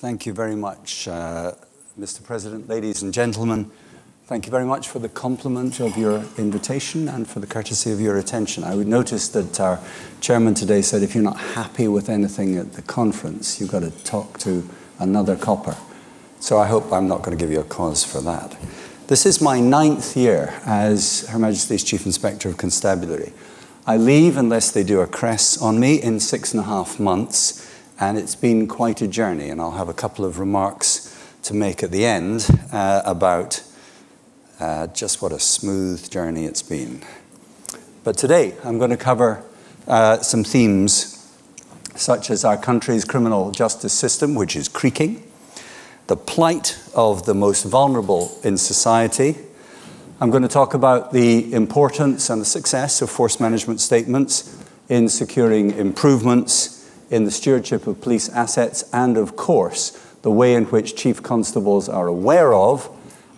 Thank you very much, uh, Mr. President, ladies and gentlemen. Thank you very much for the compliment of your invitation and for the courtesy of your attention. I would notice that our chairman today said if you're not happy with anything at the conference, you've got to talk to another copper. So I hope I'm not going to give you a cause for that. This is my ninth year as Her Majesty's Chief Inspector of Constabulary. I leave unless they do a cress on me in six and a half months and it's been quite a journey, and I'll have a couple of remarks to make at the end uh, about uh, just what a smooth journey it's been. But today, I'm going to cover uh, some themes such as our country's criminal justice system, which is creaking, the plight of the most vulnerable in society. I'm going to talk about the importance and the success of force management statements in securing improvements in the stewardship of police assets, and of course, the way in which chief constables are aware of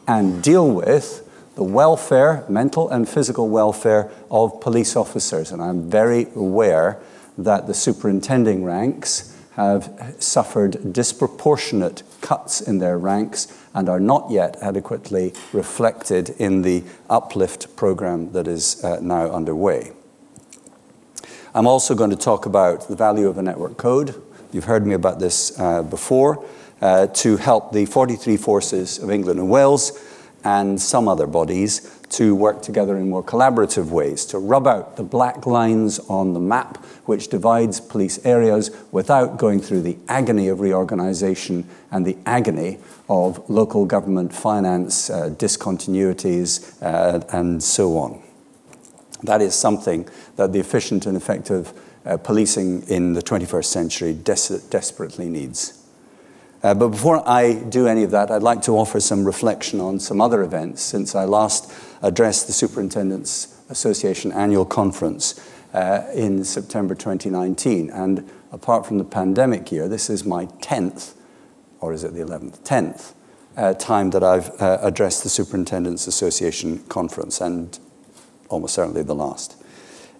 and deal with the welfare, mental and physical welfare of police officers. And I'm very aware that the superintending ranks have suffered disproportionate cuts in their ranks and are not yet adequately reflected in the uplift program that is uh, now underway. I'm also going to talk about the value of a network code. You've heard me about this uh, before, uh, to help the 43 forces of England and Wales and some other bodies to work together in more collaborative ways, to rub out the black lines on the map which divides police areas without going through the agony of reorganization and the agony of local government finance uh, discontinuities uh, and so on. That is something that the efficient and effective uh, policing in the 21st century des desperately needs. Uh, but before I do any of that, I'd like to offer some reflection on some other events since I last addressed the Superintendents Association annual conference uh, in September 2019. And apart from the pandemic year, this is my 10th, or is it the 11th? 10th uh, time that I've uh, addressed the Superintendents Association conference. And almost certainly the last.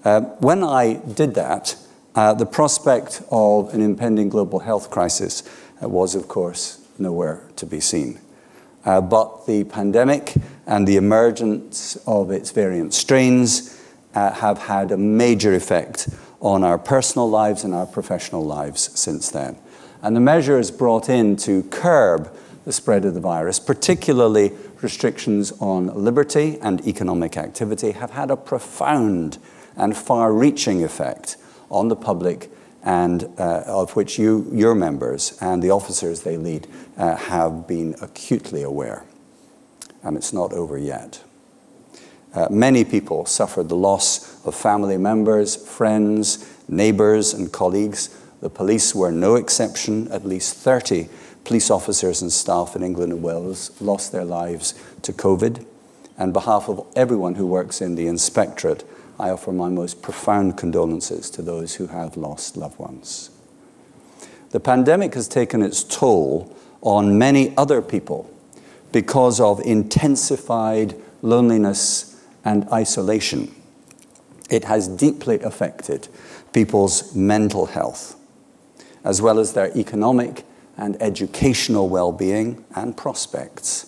Uh, when I did that, uh, the prospect of an impending global health crisis uh, was, of course, nowhere to be seen. Uh, but the pandemic and the emergence of its variant strains uh, have had a major effect on our personal lives and our professional lives since then. And the measures brought in to curb the spread of the virus, particularly restrictions on liberty and economic activity have had a profound and far-reaching effect on the public and uh, of which you, your members and the officers they lead uh, have been acutely aware. And it's not over yet. Uh, many people suffered the loss of family members, friends, neighbors, and colleagues. The police were no exception. At least 30 police officers and staff in England and Wales lost their lives to COVID. On behalf of everyone who works in the inspectorate, I offer my most profound condolences to those who have lost loved ones. The pandemic has taken its toll on many other people because of intensified loneliness and isolation. It has deeply affected people's mental health, as well as their economic and educational well-being and prospects.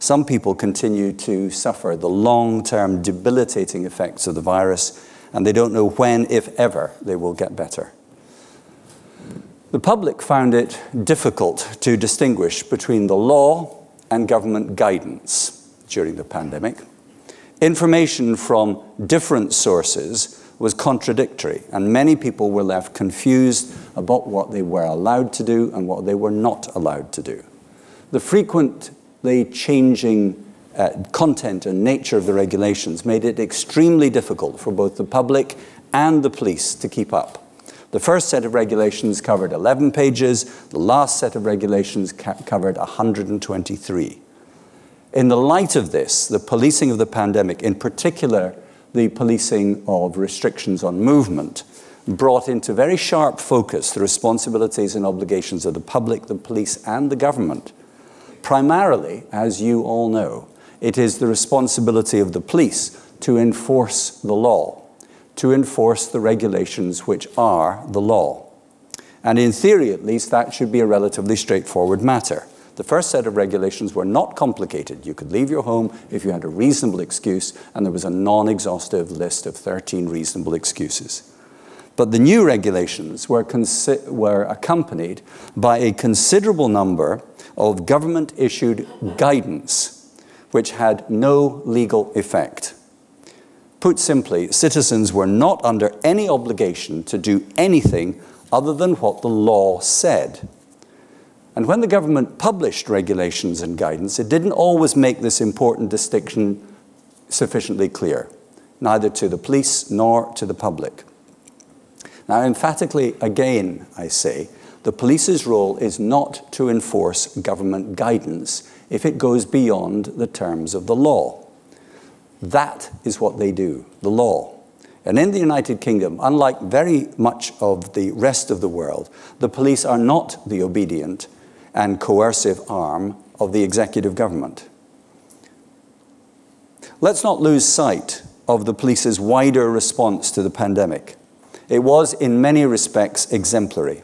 Some people continue to suffer the long-term debilitating effects of the virus, and they don't know when, if ever, they will get better. The public found it difficult to distinguish between the law and government guidance during the pandemic. Information from different sources was contradictory, and many people were left confused about what they were allowed to do and what they were not allowed to do. The frequently changing uh, content and nature of the regulations made it extremely difficult for both the public and the police to keep up. The first set of regulations covered 11 pages, the last set of regulations covered 123. In the light of this, the policing of the pandemic, in particular the policing of restrictions on movement, brought into very sharp focus the responsibilities and obligations of the public, the police, and the government. Primarily, as you all know, it is the responsibility of the police to enforce the law, to enforce the regulations which are the law. And in theory, at least, that should be a relatively straightforward matter. The first set of regulations were not complicated. You could leave your home if you had a reasonable excuse, and there was a non exhaustive list of 13 reasonable excuses. But the new regulations were, were accompanied by a considerable number of government issued guidance, which had no legal effect. Put simply, citizens were not under any obligation to do anything other than what the law said. And when the government published regulations and guidance, it didn't always make this important distinction sufficiently clear, neither to the police nor to the public. Now, emphatically, again, I say, the police's role is not to enforce government guidance if it goes beyond the terms of the law. That is what they do, the law. And in the United Kingdom, unlike very much of the rest of the world, the police are not the obedient and coercive arm of the executive government. Let's not lose sight of the police's wider response to the pandemic. It was, in many respects, exemplary.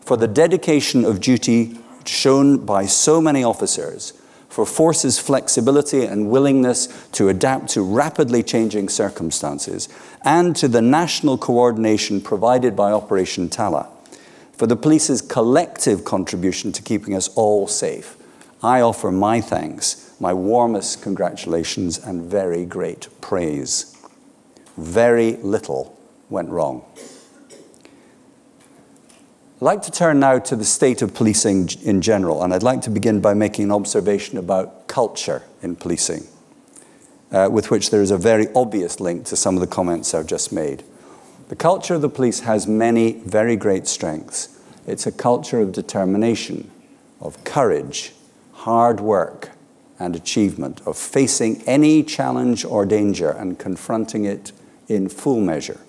For the dedication of duty shown by so many officers, for forces' flexibility and willingness to adapt to rapidly changing circumstances, and to the national coordination provided by Operation Talla, for the police's collective contribution to keeping us all safe. I offer my thanks, my warmest congratulations, and very great praise. Very little went wrong. I'd like to turn now to the state of policing in general, and I'd like to begin by making an observation about culture in policing, uh, with which there is a very obvious link to some of the comments I've just made. The culture of the police has many very great strengths. It's a culture of determination, of courage, hard work, and achievement, of facing any challenge or danger and confronting it in full measure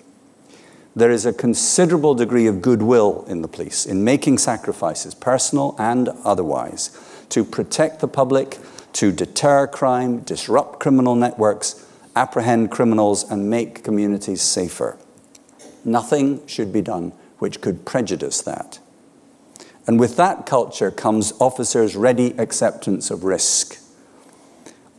there is a considerable degree of goodwill in the police in making sacrifices, personal and otherwise, to protect the public, to deter crime, disrupt criminal networks, apprehend criminals, and make communities safer. Nothing should be done which could prejudice that. And with that culture comes officers' ready acceptance of risk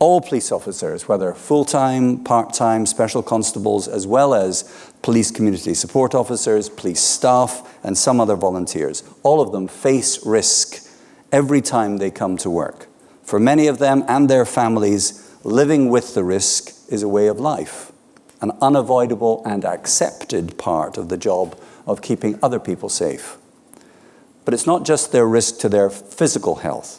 all police officers, whether full time, part time, special constables, as well as police community support officers, police staff, and some other volunteers, all of them face risk every time they come to work. For many of them and their families, living with the risk is a way of life, an unavoidable and accepted part of the job of keeping other people safe. But it's not just their risk to their physical health.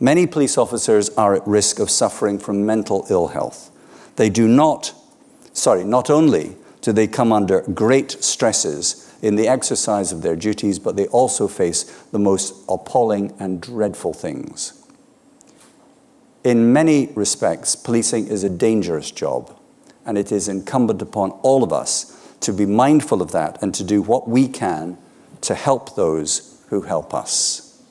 Many police officers are at risk of suffering from mental ill health. They do not, sorry, not only do they come under great stresses in the exercise of their duties, but they also face the most appalling and dreadful things. In many respects, policing is a dangerous job, and it is incumbent upon all of us to be mindful of that and to do what we can to help those who help us.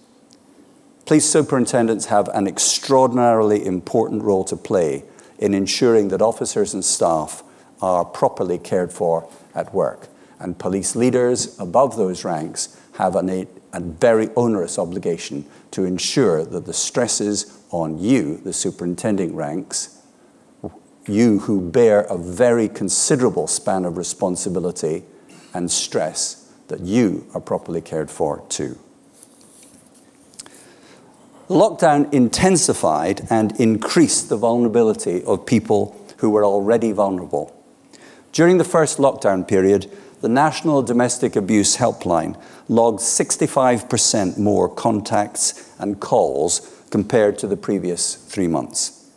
Police superintendents have an extraordinarily important role to play in ensuring that officers and staff are properly cared for at work. And police leaders above those ranks have an, a very onerous obligation to ensure that the stresses on you, the superintending ranks, you who bear a very considerable span of responsibility and stress, that you are properly cared for too. Lockdown intensified and increased the vulnerability of people who were already vulnerable. During the first lockdown period, the National Domestic Abuse Helpline logged 65% more contacts and calls compared to the previous three months.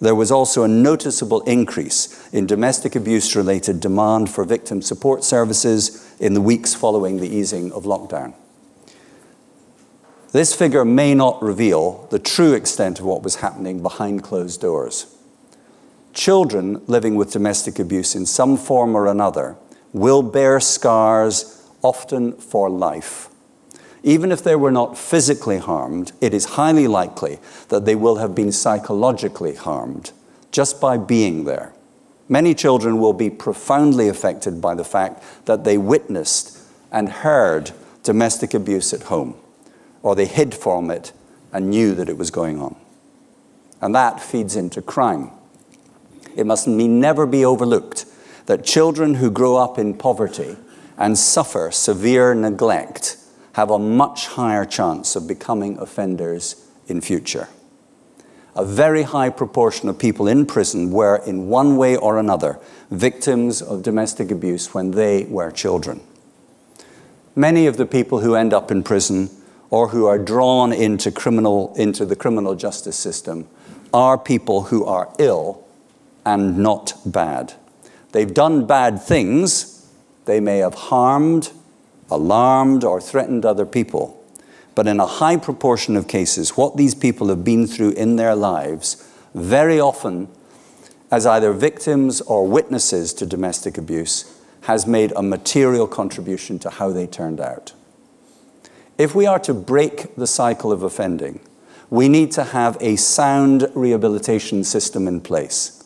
There was also a noticeable increase in domestic abuse related demand for victim support services in the weeks following the easing of lockdown. This figure may not reveal the true extent of what was happening behind closed doors. Children living with domestic abuse in some form or another will bear scars, often for life. Even if they were not physically harmed, it is highly likely that they will have been psychologically harmed just by being there. Many children will be profoundly affected by the fact that they witnessed and heard domestic abuse at home, or they hid from it and knew that it was going on. And that feeds into crime. It must never be overlooked that children who grow up in poverty and suffer severe neglect have a much higher chance of becoming offenders in future. A very high proportion of people in prison were, in one way or another, victims of domestic abuse when they were children. Many of the people who end up in prison or who are drawn into, criminal, into the criminal justice system are people who are ill and not bad. They've done bad things. They may have harmed, alarmed, or threatened other people. But in a high proportion of cases, what these people have been through in their lives, very often as either victims or witnesses to domestic abuse, has made a material contribution to how they turned out. If we are to break the cycle of offending, we need to have a sound rehabilitation system in place.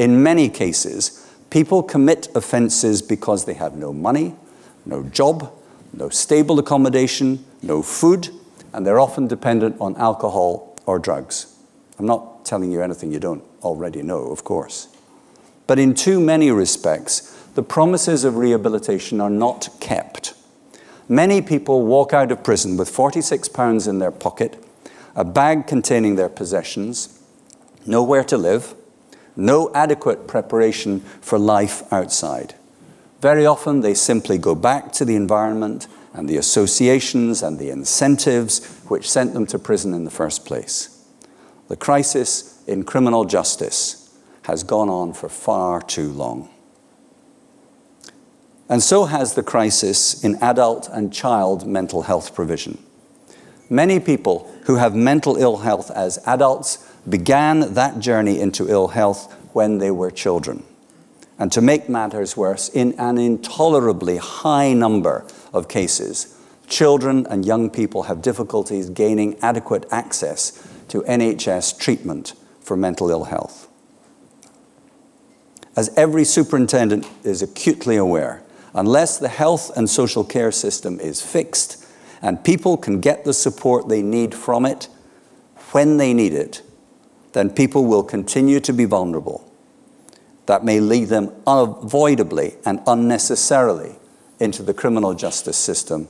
In many cases, people commit offenses because they have no money, no job, no stable accommodation, no food, and they're often dependent on alcohol or drugs. I'm not telling you anything you don't already know, of course. But in too many respects, the promises of rehabilitation are not kept. Many people walk out of prison with 46 pounds in their pocket a bag containing their possessions, nowhere to live, no adequate preparation for life outside. Very often they simply go back to the environment and the associations and the incentives which sent them to prison in the first place. The crisis in criminal justice has gone on for far too long. And so has the crisis in adult and child mental health provision. Many people who have mental ill health as adults began that journey into ill health when they were children. And to make matters worse, in an intolerably high number of cases, children and young people have difficulties gaining adequate access to NHS treatment for mental ill health. As every superintendent is acutely aware, unless the health and social care system is fixed, and people can get the support they need from it when they need it, then people will continue to be vulnerable. That may lead them unavoidably and unnecessarily into the criminal justice system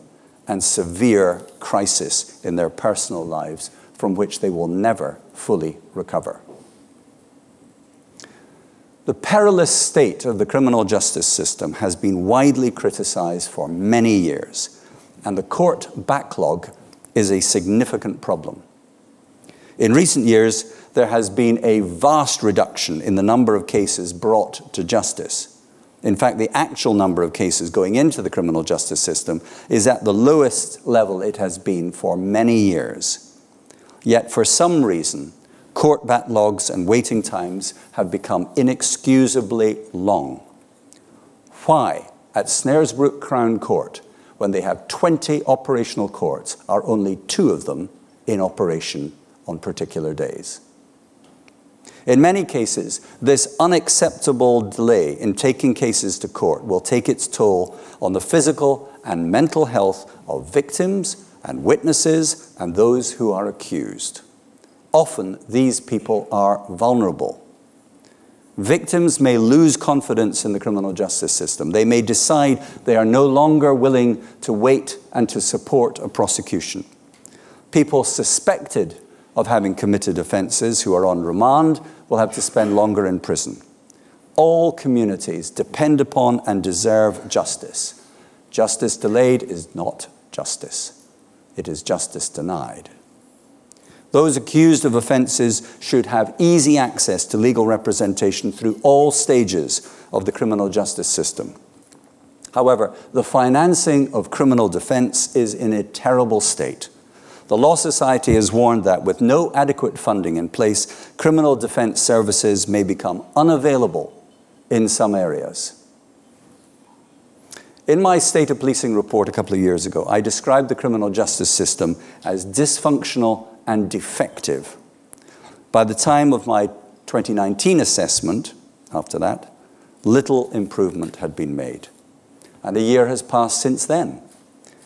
and severe crisis in their personal lives from which they will never fully recover. The perilous state of the criminal justice system has been widely criticized for many years and the court backlog is a significant problem. In recent years, there has been a vast reduction in the number of cases brought to justice. In fact, the actual number of cases going into the criminal justice system is at the lowest level it has been for many years. Yet, for some reason, court backlogs and waiting times have become inexcusably long. Why, at Snaresbrook Crown Court, when they have 20 operational courts, are only two of them in operation on particular days. In many cases, this unacceptable delay in taking cases to court will take its toll on the physical and mental health of victims and witnesses and those who are accused. Often, these people are vulnerable. Victims may lose confidence in the criminal justice system. They may decide they are no longer willing to wait and to support a prosecution. People suspected of having committed offences who are on remand will have to spend longer in prison. All communities depend upon and deserve justice. Justice delayed is not justice, it is justice denied. Those accused of offences should have easy access to legal representation through all stages of the criminal justice system. However, the financing of criminal defence is in a terrible state. The Law Society has warned that with no adequate funding in place, criminal defence services may become unavailable in some areas. In my State of Policing report a couple of years ago, I described the criminal justice system as dysfunctional and defective. By the time of my 2019 assessment, after that, little improvement had been made. And a year has passed since then.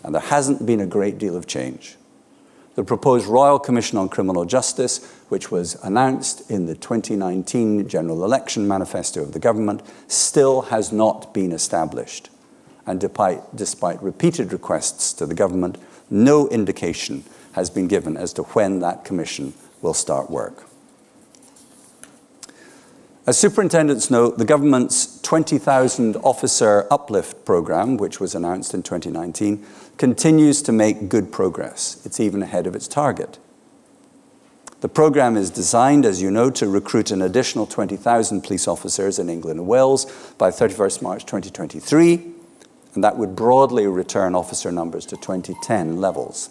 and there hasn't been a great deal of change. The proposed Royal Commission on Criminal Justice, which was announced in the 2019 general election manifesto of the government, still has not been established. And despite, despite repeated requests to the government, no indication has been given as to when that commission will start work. As superintendents know, the government's 20,000 officer uplift program, which was announced in 2019, continues to make good progress. It's even ahead of its target. The program is designed, as you know, to recruit an additional 20,000 police officers in England and Wales by 31st March 2023, and that would broadly return officer numbers to 2010 levels.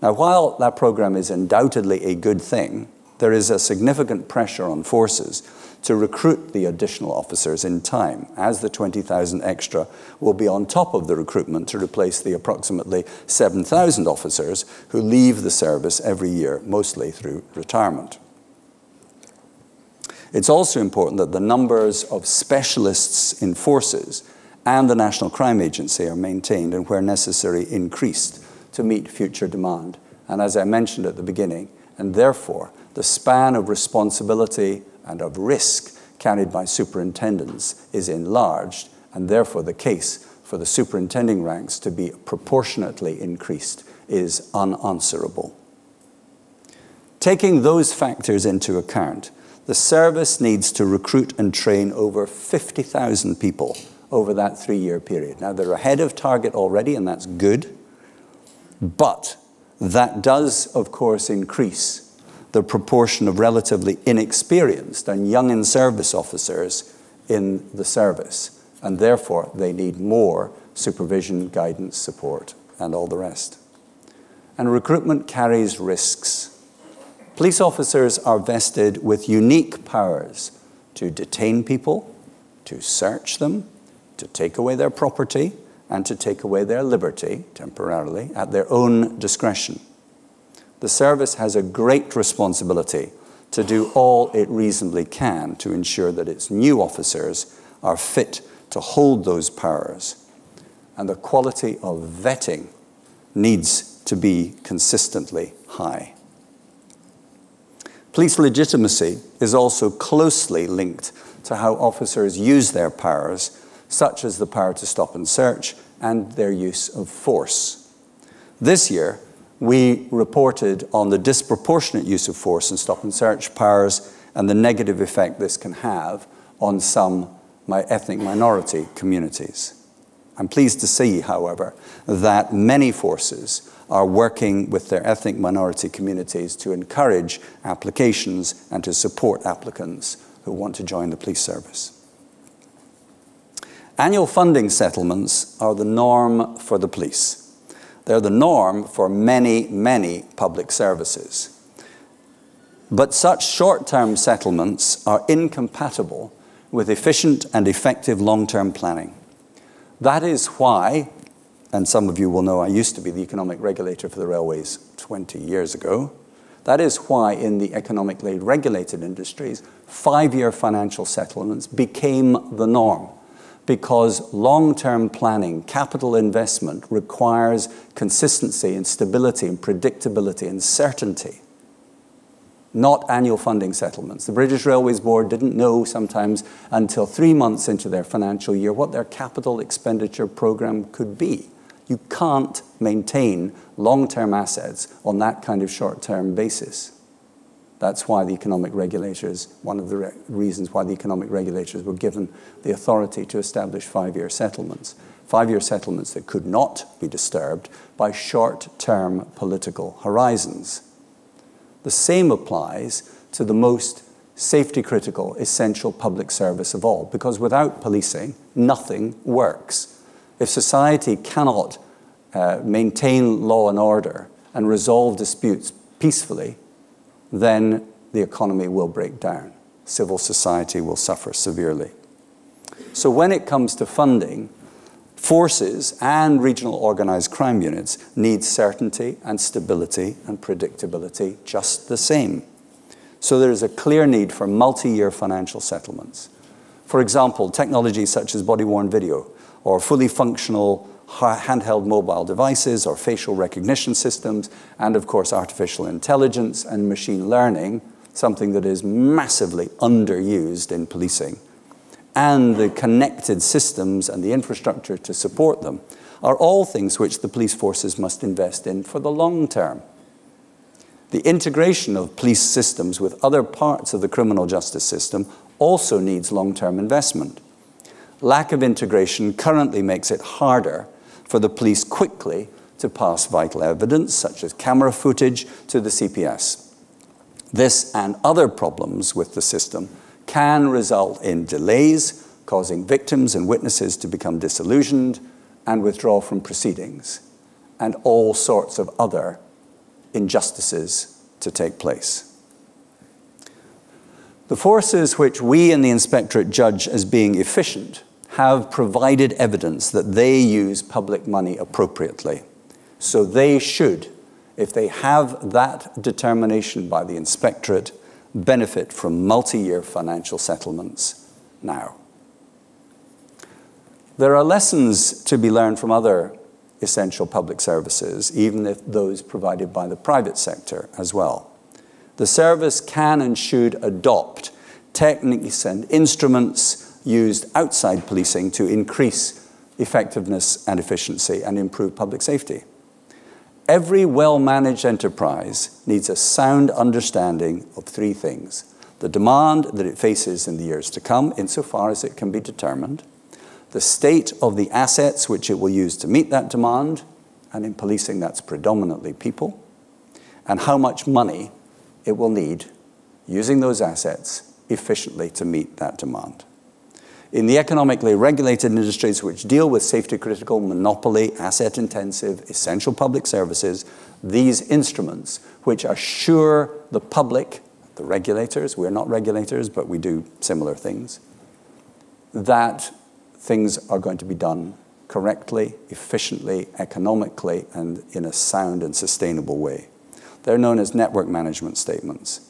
Now, while that program is undoubtedly a good thing, there is a significant pressure on forces to recruit the additional officers in time, as the 20,000 extra will be on top of the recruitment to replace the approximately 7,000 officers who leave the service every year, mostly through retirement. It's also important that the numbers of specialists in forces and the National Crime Agency are maintained and, where necessary, increased to meet future demand. And as I mentioned at the beginning, and therefore, the span of responsibility and of risk carried by superintendents is enlarged, and therefore the case for the superintending ranks to be proportionately increased is unanswerable. Taking those factors into account, the service needs to recruit and train over 50,000 people over that three year period. Now, they're ahead of target already, and that's good, but that does, of course, increase the proportion of relatively inexperienced and young in service officers in the service, and therefore they need more supervision, guidance, support, and all the rest. And recruitment carries risks. Police officers are vested with unique powers to detain people, to search them, to take away their property, and to take away their liberty temporarily at their own discretion the service has a great responsibility to do all it reasonably can to ensure that its new officers are fit to hold those powers. And the quality of vetting needs to be consistently high. Police legitimacy is also closely linked to how officers use their powers, such as the power to stop and search and their use of force. This year, we reported on the disproportionate use of force and stop and search powers and the negative effect this can have on some my ethnic minority communities. I'm pleased to see, however, that many forces are working with their ethnic minority communities to encourage applications and to support applicants who want to join the police service. Annual funding settlements are the norm for the police. They're the norm for many, many public services. But such short term settlements are incompatible with efficient and effective long term planning. That is why, and some of you will know I used to be the economic regulator for the railways 20 years ago. That is why, in the economically regulated industries, five year financial settlements became the norm because long-term planning, capital investment requires consistency and stability and predictability and certainty, not annual funding settlements. The British Railways Board didn't know sometimes until three months into their financial year what their capital expenditure program could be. You can't maintain long-term assets on that kind of short-term basis. That's why the economic regulators, one of the re reasons why the economic regulators were given the authority to establish five year settlements. Five year settlements that could not be disturbed by short term political horizons. The same applies to the most safety critical, essential public service of all, because without policing, nothing works. If society cannot uh, maintain law and order and resolve disputes peacefully, then the economy will break down. Civil society will suffer severely. So when it comes to funding, forces and regional organized crime units need certainty and stability and predictability just the same. So there is a clear need for multi-year financial settlements. For example, technologies such as body-worn video or fully functional handheld mobile devices or facial recognition systems, and of course, artificial intelligence and machine learning, something that is massively underused in policing, and the connected systems and the infrastructure to support them are all things which the police forces must invest in for the long term. The integration of police systems with other parts of the criminal justice system also needs long-term investment. Lack of integration currently makes it harder for the police quickly to pass vital evidence, such as camera footage, to the CPS. This and other problems with the system can result in delays, causing victims and witnesses to become disillusioned and withdraw from proceedings, and all sorts of other injustices to take place. The forces which we in the Inspectorate judge as being efficient have provided evidence that they use public money appropriately. So they should, if they have that determination by the Inspectorate, benefit from multi-year financial settlements now. There are lessons to be learned from other essential public services, even if those provided by the private sector as well. The service can and should adopt techniques and instruments used outside policing to increase effectiveness and efficiency and improve public safety. Every well-managed enterprise needs a sound understanding of three things. The demand that it faces in the years to come, insofar as it can be determined, the state of the assets which it will use to meet that demand, and in policing that's predominantly people, and how much money it will need using those assets efficiently to meet that demand. In the economically regulated industries which deal with safety critical, monopoly, asset intensive, essential public services, these instruments which assure the public, the regulators, we're not regulators, but we do similar things, that things are going to be done correctly, efficiently, economically, and in a sound and sustainable way. They're known as network management statements.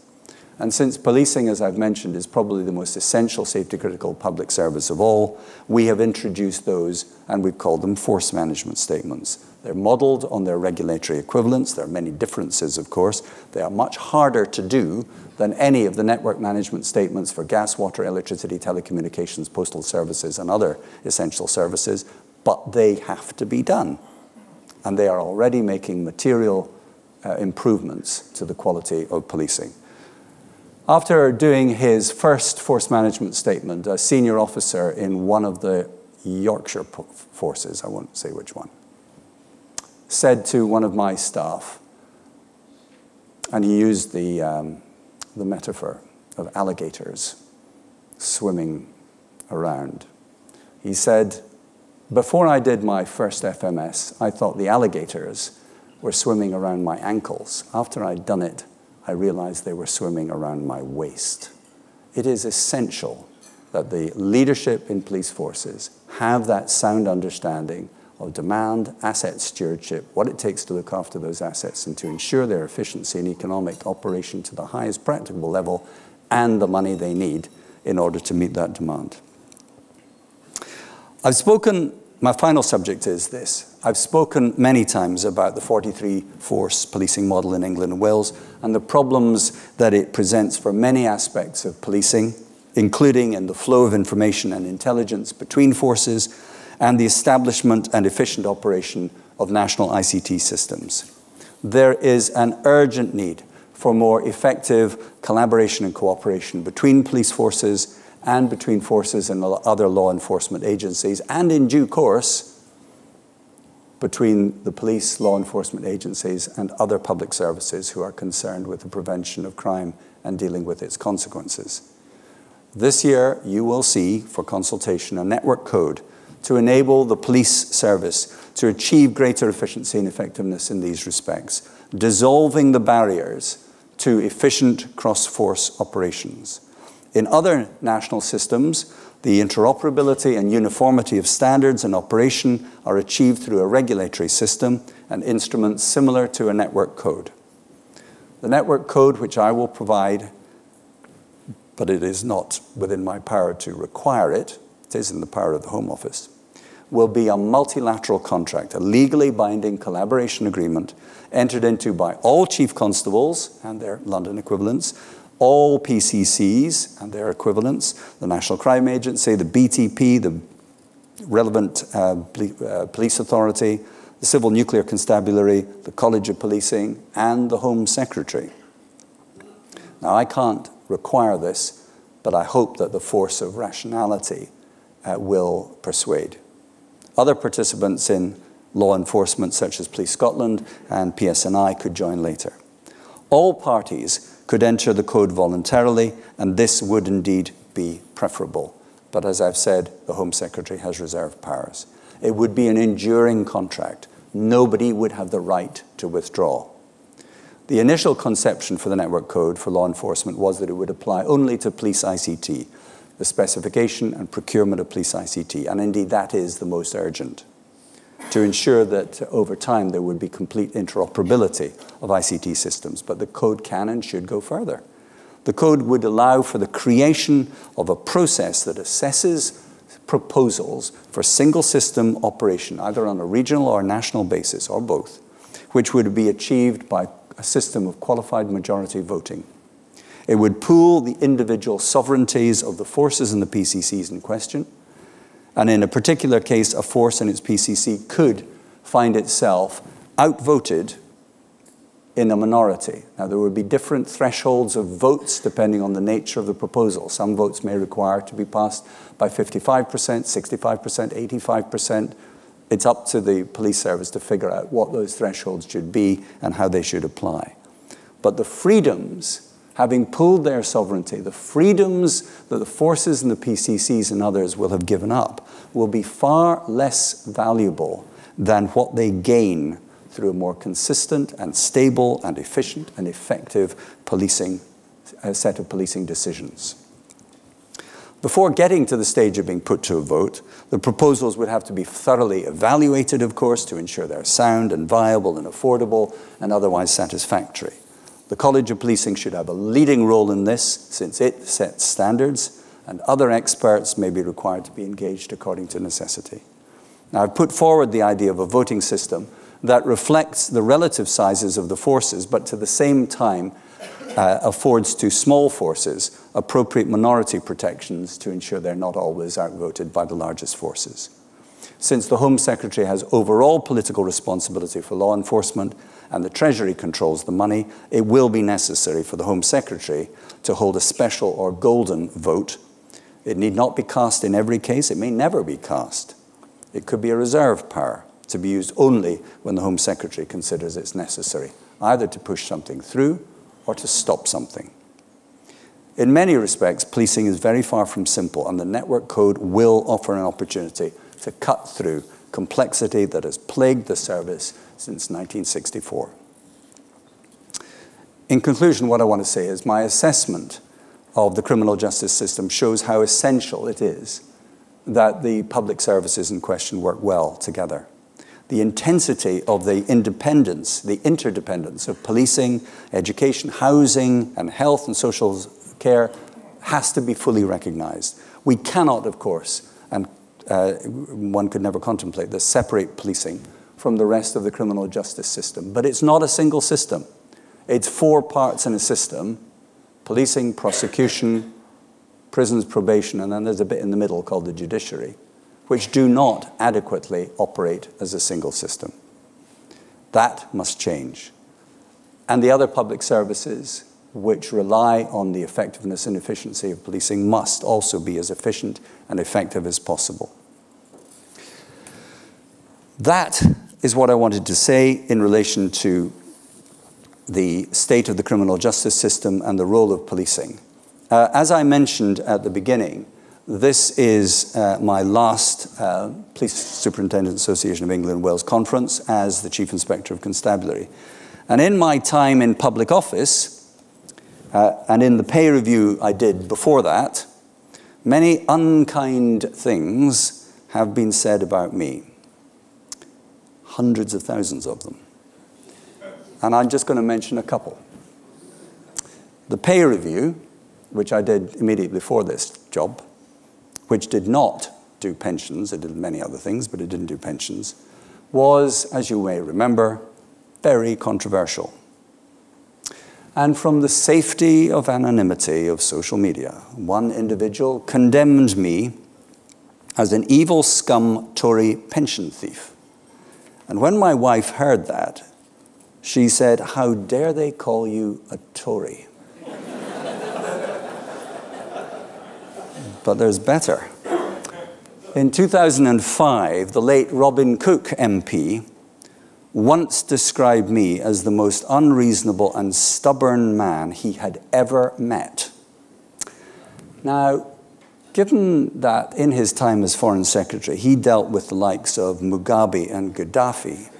And since policing, as I've mentioned, is probably the most essential safety critical public service of all, we have introduced those and we've called them force management statements. They're modeled on their regulatory equivalents. There are many differences, of course. They are much harder to do than any of the network management statements for gas, water, electricity, telecommunications, postal services, and other essential services, but they have to be done. And they are already making material uh, improvements to the quality of policing. After doing his first force management statement, a senior officer in one of the Yorkshire forces, I won't say which one, said to one of my staff, and he used the um, the metaphor of alligators swimming around. He said, Before I did my first FMS, I thought the alligators were swimming around my ankles. After I'd done it, I realized they were swimming around my waist. It is essential that the leadership in police forces have that sound understanding of demand, asset stewardship, what it takes to look after those assets and to ensure their efficiency and economic operation to the highest practicable level and the money they need in order to meet that demand. I've spoken, my final subject is this. I've spoken many times about the 43 force policing model in England and Wales and the problems that it presents for many aspects of policing, including in the flow of information and intelligence between forces, and the establishment and efficient operation of national ICT systems. There is an urgent need for more effective collaboration and cooperation between police forces and between forces and other law enforcement agencies, and in due course, between the police, law enforcement agencies, and other public services who are concerned with the prevention of crime and dealing with its consequences. This year, you will see for consultation a network code to enable the police service to achieve greater efficiency and effectiveness in these respects, dissolving the barriers to efficient cross-force operations. In other national systems, the interoperability and uniformity of standards and operation are achieved through a regulatory system and instruments similar to a network code. The network code, which I will provide, but it is not within my power to require it, it is in the power of the Home Office, will be a multilateral contract, a legally binding collaboration agreement entered into by all chief constables and their London equivalents, all PCCs and their equivalents, the National Crime Agency, the BTP, the relevant uh, uh, police authority, the Civil Nuclear Constabulary, the College of Policing, and the Home Secretary. Now, I can't require this, but I hope that the force of rationality uh, will persuade. Other participants in law enforcement, such as Police Scotland and PSNI, could join later. All parties could enter the code voluntarily, and this would indeed be preferable. But as I've said, the Home Secretary has reserved powers. It would be an enduring contract. Nobody would have the right to withdraw. The initial conception for the network code for law enforcement was that it would apply only to police ICT, the specification and procurement of police ICT, and indeed that is the most urgent, to ensure that over time there would be complete interoperability of ICT systems. But the code can and should go further. The code would allow for the creation of a process that assesses proposals for single system operation, either on a regional or national basis, or both, which would be achieved by a system of qualified majority voting. It would pool the individual sovereignties of the forces in the PCCs in question. And in a particular case, a force in its PCC could find itself outvoted in a minority. Now, there would be different thresholds of votes depending on the nature of the proposal. Some votes may require to be passed by 55%, 65%, 85%. It's up to the police service to figure out what those thresholds should be and how they should apply. But the freedoms having pulled their sovereignty, the freedoms that the forces and the PCCs and others will have given up will be far less valuable than what they gain through a more consistent and stable and efficient and effective policing uh, set of policing decisions. Before getting to the stage of being put to a vote, the proposals would have to be thoroughly evaluated, of course, to ensure they're sound and viable and affordable and otherwise satisfactory. The College of Policing should have a leading role in this since it sets standards and other experts may be required to be engaged according to necessity. Now, I've put forward the idea of a voting system that reflects the relative sizes of the forces, but to the same time uh, affords to small forces appropriate minority protections to ensure they're not always outvoted by the largest forces. Since the Home Secretary has overall political responsibility for law enforcement, and the Treasury controls the money, it will be necessary for the Home Secretary to hold a special or golden vote. It need not be cast in every case, it may never be cast. It could be a reserve power to be used only when the Home Secretary considers it's necessary, either to push something through or to stop something. In many respects, policing is very far from simple, and the network code will offer an opportunity to cut through complexity that has plagued the service since 1964. In conclusion, what I want to say is my assessment of the criminal justice system shows how essential it is that the public services in question work well together. The intensity of the independence, the interdependence of policing, education, housing, and health and social care has to be fully recognized. We cannot, of course, and uh, one could never contemplate this, separate policing from the rest of the criminal justice system. But it's not a single system. It's four parts in a system, policing, prosecution, prisons, probation, and then there's a bit in the middle called the judiciary, which do not adequately operate as a single system. That must change. And the other public services which rely on the effectiveness and efficiency of policing must also be as efficient and effective as possible. That is what I wanted to say in relation to the state of the criminal justice system and the role of policing. Uh, as I mentioned at the beginning, this is uh, my last uh, Police Superintendent Association of England and Wales conference as the Chief Inspector of Constabulary. And in my time in public office, uh, and in the pay review I did before that, many unkind things have been said about me hundreds of thousands of them. And I'm just going to mention a couple. The pay review, which I did immediately before this job, which did not do pensions, it did many other things, but it didn't do pensions, was, as you may remember, very controversial. And from the safety of anonymity of social media, one individual condemned me as an evil scum Tory pension thief. And when my wife heard that, she said, How dare they call you a Tory? but there's better. In 2005, the late Robin Cook MP once described me as the most unreasonable and stubborn man he had ever met. Now, given that in his time as Foreign Secretary he dealt with the likes of Mugabe and Gaddafi,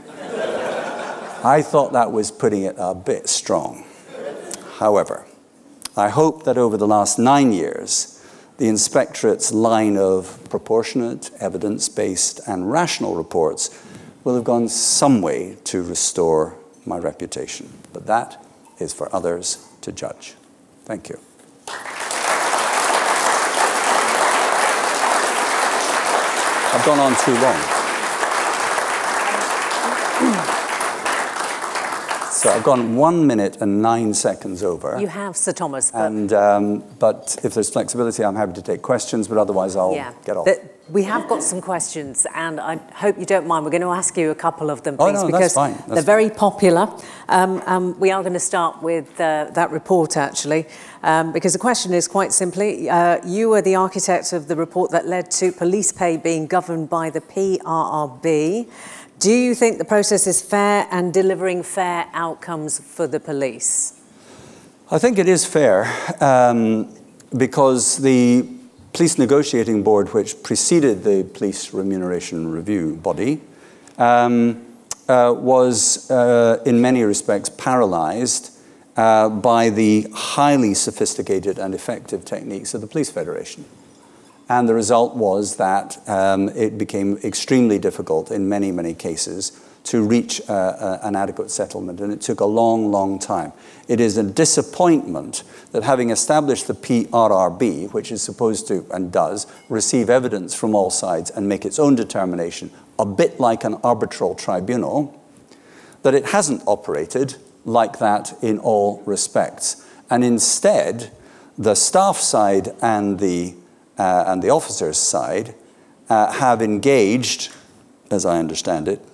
I thought that was putting it a bit strong. However, I hope that over the last nine years, the Inspectorate's line of proportionate, evidence based, and rational reports will have gone some way to restore my reputation. But that is for others to judge. Thank you. I've gone on too long. So I've gone one minute and nine seconds over. You have, Sir Thomas. But and um, but if there's flexibility, I'm happy to take questions. But otherwise, I'll yeah, get off. The, we have got some questions, and I hope you don't mind. We're going to ask you a couple of them, oh, no, because that's fine. That's they're very popular. Um, um, we are going to start with uh, that report, actually, um, because the question is quite simply: uh, You were the architect of the report that led to police pay being governed by the PRRB. Do you think the process is fair and delivering fair outcomes for the police? I think it is fair um, because the police negotiating board, which preceded the police remuneration review body, um, uh, was uh, in many respects paralyzed uh, by the highly sophisticated and effective techniques of the Police Federation. And the result was that um, it became extremely difficult in many, many cases to reach uh, uh, an adequate settlement, and it took a long, long time. It is a disappointment that having established the PRRB, which is supposed to and does receive evidence from all sides and make its own determination, a bit like an arbitral tribunal, that it hasn't operated like that in all respects. And instead, the staff side and the uh, and the officers' side uh, have engaged, as I understand it,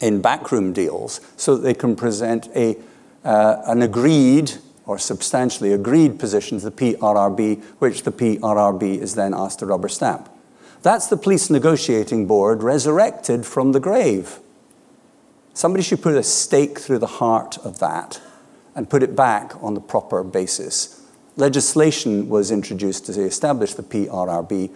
in backroom deals so that they can present a, uh, an agreed or substantially agreed position to the PRRB, which the PRRB is then asked to rubber stamp. That's the police negotiating board resurrected from the grave. Somebody should put a stake through the heart of that and put it back on the proper basis legislation was introduced to establish the PRRB.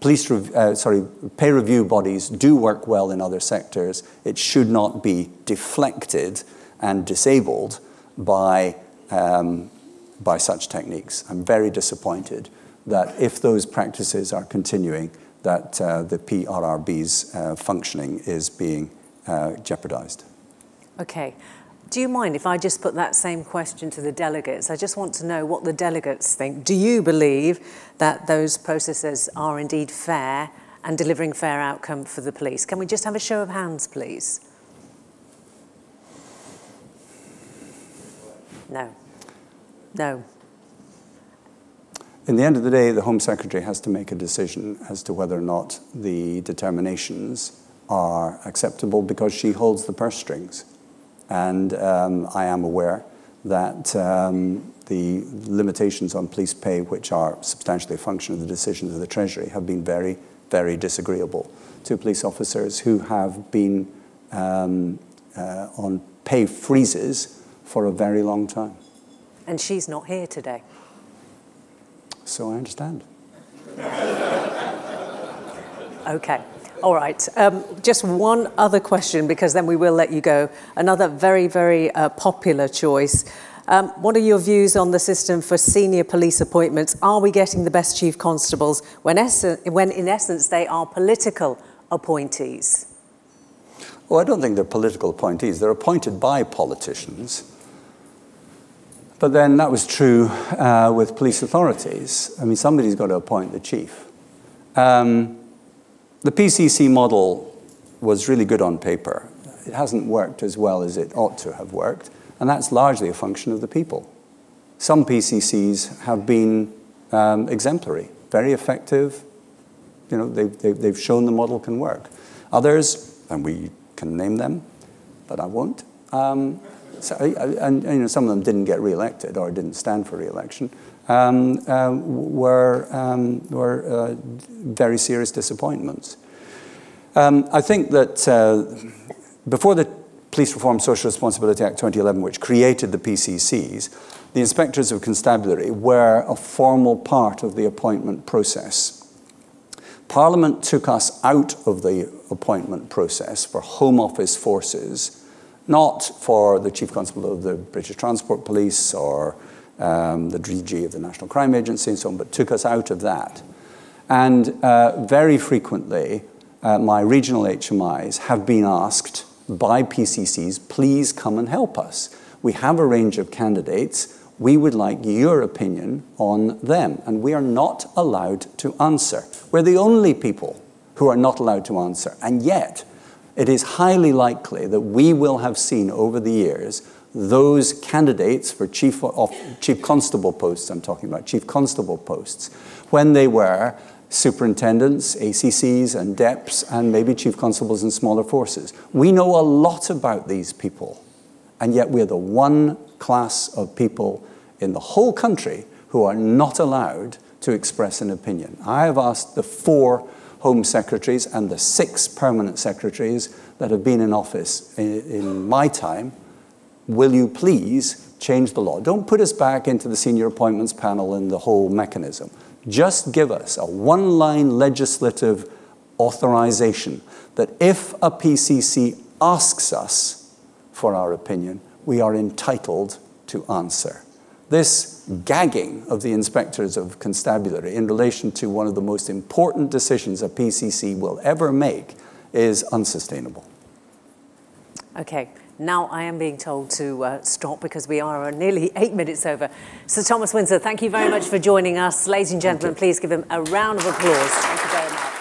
Police, uh, sorry, pay review bodies do work well in other sectors. It should not be deflected and disabled by, um, by such techniques. I'm very disappointed that if those practices are continuing, that uh, the PRRB's uh, functioning is being uh, jeopardized. Okay. Do you mind if I just put that same question to the delegates? I just want to know what the delegates think. Do you believe that those processes are indeed fair and delivering fair outcome for the police? Can we just have a show of hands, please? No. No. In the end of the day, the Home Secretary has to make a decision as to whether or not the determinations are acceptable because she holds the purse strings. And um, I am aware that um, the limitations on police pay, which are substantially a function of the decisions of the Treasury, have been very, very disagreeable to police officers who have been um, uh, on pay freezes for a very long time. And she's not here today. So I understand. okay. All right. Um, just one other question, because then we will let you go. Another very, very uh, popular choice. Um, what are your views on the system for senior police appointments? Are we getting the best chief constables when, when in essence they are political appointees? Well, I don't think they're political appointees. They're appointed by politicians. But then that was true uh, with police authorities. I mean, somebody's got to appoint the chief. Um, the PCC model was really good on paper. It hasn't worked as well as it ought to have worked, and that's largely a function of the people. Some PCCs have been um, exemplary, very effective. You know, they've, they've, they've shown the model can work. Others, and we can name them, but I won't. Um, so, and, you know, some of them didn't get re-elected or didn't stand for re-election, um, uh, were, um, were uh, very serious disappointments. Um, I think that uh, before the Police Reform Social Responsibility Act 2011, which created the PCCs, the inspectors of constabulary were a formal part of the appointment process. Parliament took us out of the appointment process for Home Office forces, not for the Chief Constable of the British Transport Police or um, the DG of the National Crime Agency and so on, but took us out of that. And uh, very frequently, uh, my regional HMIs have been asked by PCCs, please come and help us. We have a range of candidates. We would like your opinion on them. And we are not allowed to answer. We're the only people who are not allowed to answer. And yet, it is highly likely that we will have seen over the years those candidates for chief, chief constable posts, I'm talking about chief constable posts, when they were superintendents, ACCs, and DEPs, and maybe chief constables in smaller forces. We know a lot about these people, and yet we're the one class of people in the whole country who are not allowed to express an opinion. I have asked the four Home Secretaries and the six permanent secretaries that have been in office in, in my time, will you please change the law? Don't put us back into the senior appointments panel and the whole mechanism. Just give us a one line legislative authorization that if a PCC asks us for our opinion, we are entitled to answer. This gagging of the inspectors of constabulary in relation to one of the most important decisions a PCC will ever make is unsustainable. Okay. Now I am being told to uh, stop because we are nearly eight minutes over. Sir Thomas Winsor, thank you very much for joining us. Ladies and gentlemen, please give him a round of applause. Thank you very much.